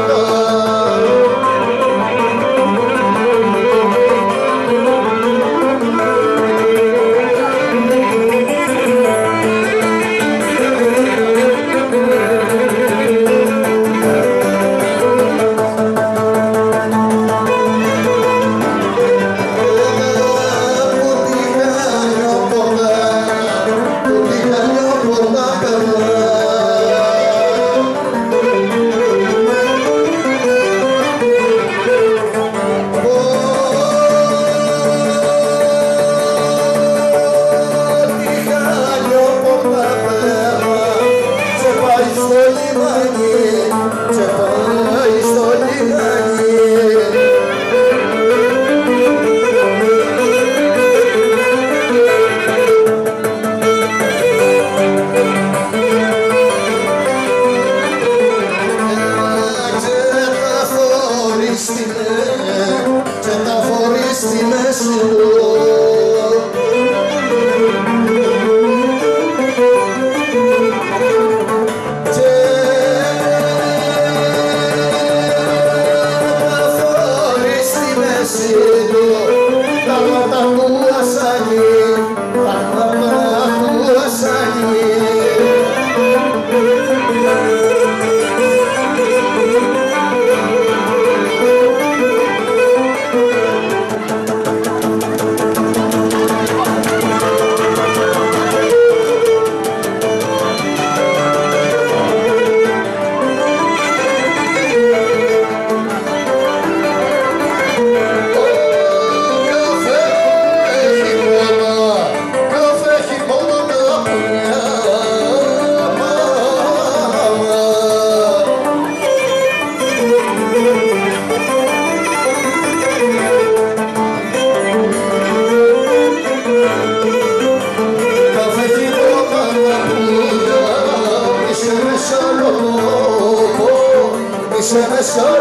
Solo poco,